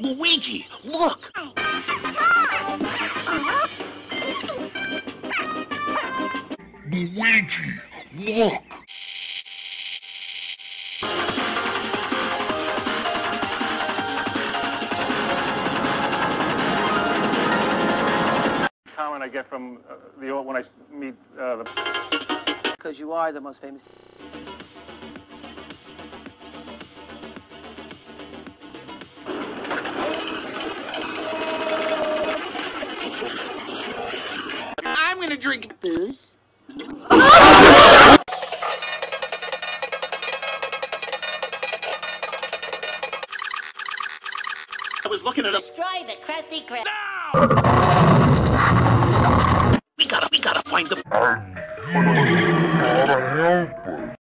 Luigi, look! Luigi, look! comment I get from uh, the old when I s- meet uh, the Because you are the most famous. Gonna drink Booze? I was looking at a. Destroy the Krusty Krab. We gotta, we gotta find the. I gotta help us.